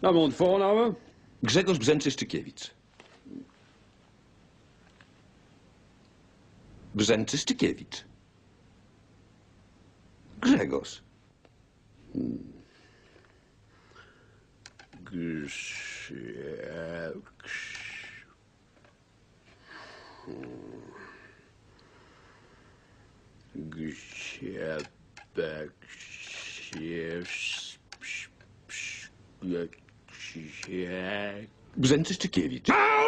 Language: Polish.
Nou, mijn voornamen? Grzegorz Brzęczyszczykiewicz. Brzęczyszczykiewicz. Grzegorz. Grzebek się Grzęcy Szczykiewicz. Mm-hmm.